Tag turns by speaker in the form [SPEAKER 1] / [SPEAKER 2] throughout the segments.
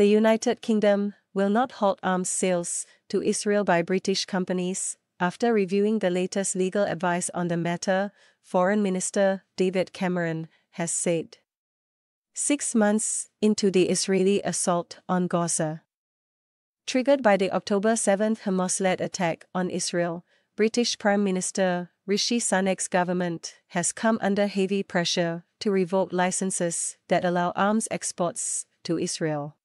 [SPEAKER 1] The United Kingdom will not halt arms sales to Israel by British companies. After reviewing the latest legal advice on the matter, Foreign Minister David Cameron has said. Six months into the Israeli assault on Gaza. Triggered by the October 7 Hamas led attack on Israel, British Prime Minister Rishi Sunak's government has come under heavy pressure to revoke licenses that allow arms exports to Israel.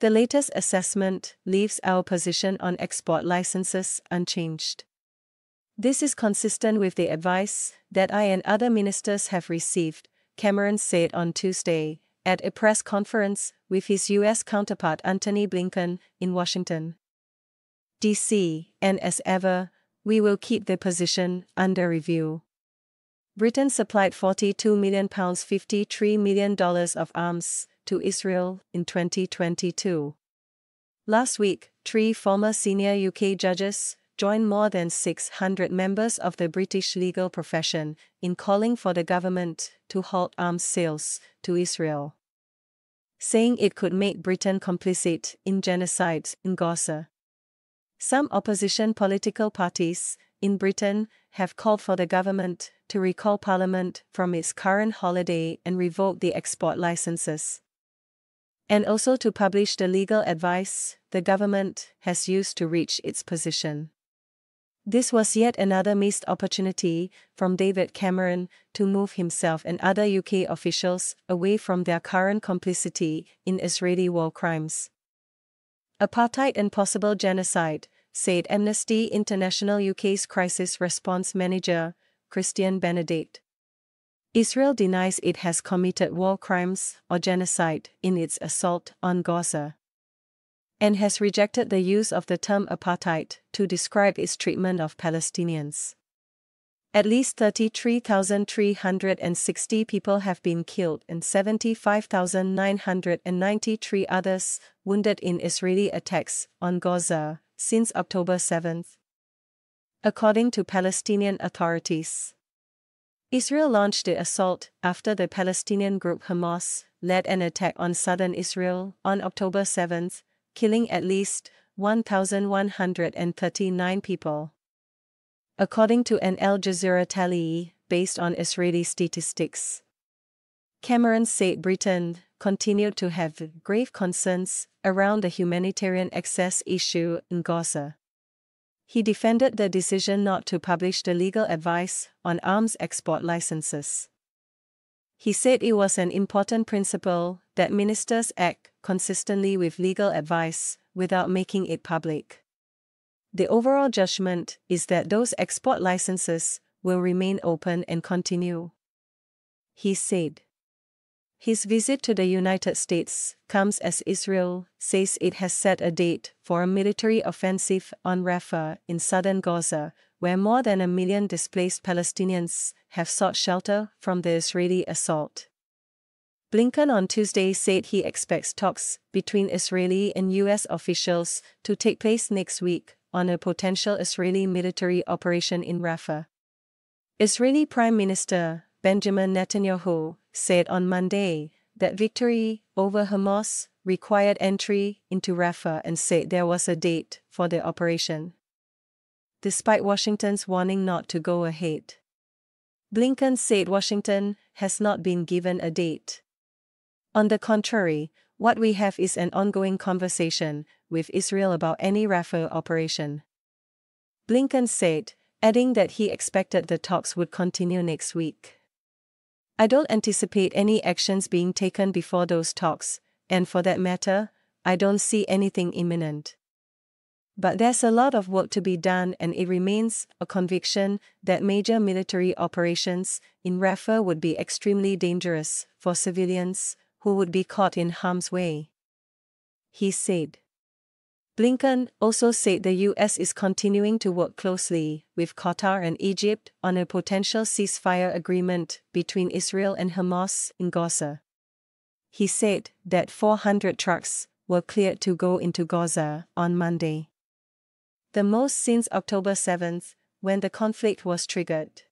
[SPEAKER 1] The latest assessment leaves our position on export licenses unchanged. This is consistent with the advice that I and other ministers have received, Cameron said on Tuesday at a press conference with his U.S. counterpart Antony Blinken in Washington. D.C., and as ever, we will keep the position under review. Britain supplied £42 million, $53 million of arms to Israel in 2022. Last week, three former senior UK judges joined more than 600 members of the British legal profession in calling for the government to halt arms sales to Israel, saying it could make Britain complicit in genocide in Gaza. Some opposition political parties in Britain have called for the government to recall Parliament from its current holiday and revoke the export licenses and also to publish the legal advice the government has used to reach its position. This was yet another missed opportunity from David Cameron to move himself and other UK officials away from their current complicity in Israeli war crimes. Apartheid and possible genocide, said Amnesty International UK's crisis response manager, Kristyan Benedict. Israel denies it has committed war crimes or genocide in its assault on Gaza. And has rejected the use of the term apartheid to describe its treatment of Palestinians. At least 33,360 people have been killed and 75,993 others wounded in Israeli attacks on Gaza since October 7. According to Palestinian authorities. Israel launched the assault after the Palestinian group Hamas led an attack on southern Israel on October 7, killing at least 1,139 people. According to an Al Jazeera tally based on Israeli statistics. Cameron said Britain continued to have grave concerns around the humanitarian access issue in Gaza. He defended the decision not to publish the legal advice on arms export licenses. He said it was an important principle that ministers act consistently with legal advice without making it public. The overall judgment is that those export licenses will remain open and continue. He said. His visit to the United States comes as Israel says it has set a date for a military offensive on Rafah in southern Gaza, where more than a million displaced Palestinians have sought shelter from the Israeli assault. Blinken on Tuesday said he expects talks between Israeli and U.S. officials to take place next week on a potential Israeli military operation in Rafah. Israeli Prime Minister Benjamin Netanyahu said on Monday that victory over Hamas required entry into Rafah and said there was a date for the operation. Despite Washington's warning not to go ahead, Blinken said Washington has not been given a date. On the contrary, what we have is an ongoing conversation with Israel about any Rafah operation. Blinken said, adding that he expected the talks would continue next week. I don't anticipate any actions being taken before those talks, and for that matter, I don't see anything imminent. But there's a lot of work to be done, and it remains a conviction that major military operations in Rafah would be extremely dangerous for civilians who would be caught in harm's way. He said. Blinken also said the U.S. is continuing to work closely with Qatar and Egypt on a potential ceasefire agreement between Israel and Hamas in Gaza. He said that 400 trucks were cleared to go into Gaza on Monday. The most since October 7, when the conflict was triggered.